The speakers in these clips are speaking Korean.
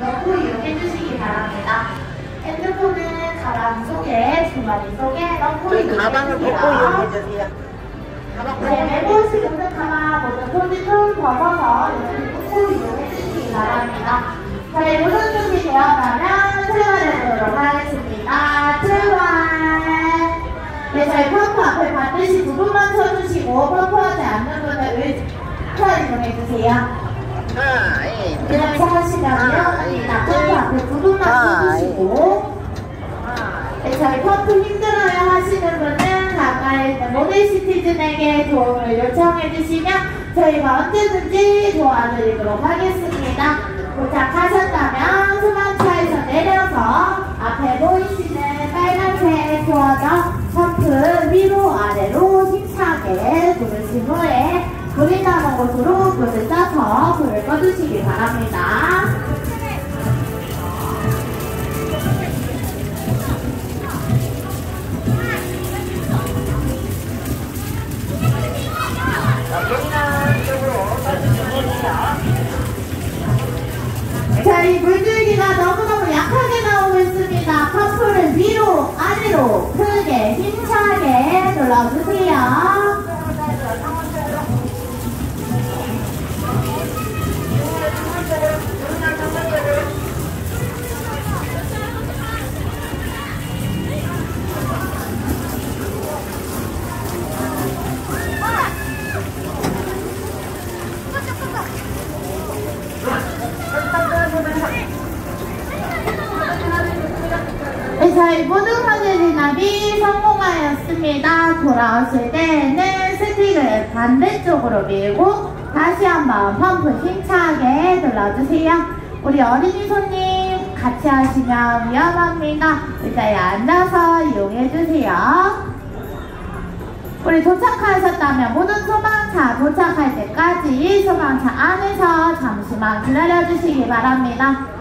넣고 이용해 주시기 바랍니다. 핸드폰은 가방 속에, 주머니 속에 넣고 이용해 가방을 벗고 주세요. 이용해 주세요. 네, 가방 모든 손짓을 접어서 이렇게 놓고 이용해 주시기 바랍니다. 저희 모든 준비 되었다면 출발해 보도록 하겠습니다. 출발! 네, 저희 펌프 앞에 반드시 두 분만 쳐주시고 펌프하지 않는 분은 의차 이용해 주세요. 그렇게 하시려면 이 펌프 앞에 두 분만 쳐주시고. 네, 저희 펌프 힘들어요 하시는 분은 가까이 있는 모델 시티즌에게 도움을 요청해 주시면 저희가 언제든지 도와드리도록 하겠습니다. 도착하셨다면 소방차에 바랍니다. 자, 저희 물줄기가 너무너무 약하게 나오고 있습니다. 펌프를 위로, 아래로 크게 힘차게 눌러주세요. 저희 모든 화제진 납이 성공하였습니다. 돌아오실 때는 스틱을 반대쪽으로 밀고 다시 한번 펌프 힘차게 눌러주세요. 우리 어린이 손님 같이 하시면 위험합니다. 의자에 앉아서 이용해주세요. 우리 도착하셨다면 모든 소방차 도착할 때까지 소방차 안에서 잠시만 기다려주시기 바랍니다.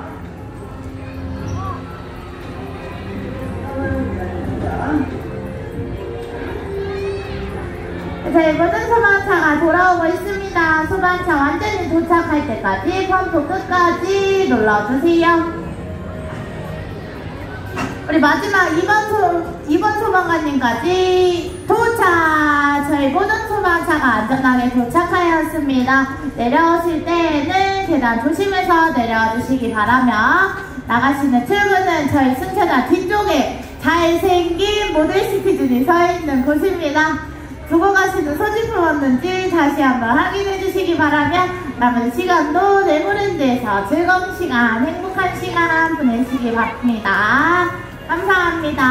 저희 모든 소방차가 돌아오고 있습니다. 소방차 완전히 도착할 때까지 펌프 끝까지 눌러주세요. 우리 마지막 2번, 소, 2번 소방관님까지 도착! 저희 모든 소방차가 안전하게 도착하였습니다. 내려오실 때에는 계단 조심해서 내려와 주시기 바라며 나가시는 출구는 저희 승차자 뒤쪽에 잘생긴 모델 시티즌이 서 있는 곳입니다. 두고 가시는 소지품 없는지 다시 한번 확인해 주시기 바라며 남은 시간도 네모랜드에서 즐거운 시간, 행복한 시간 보내시기 바랍니다. 감사합니다.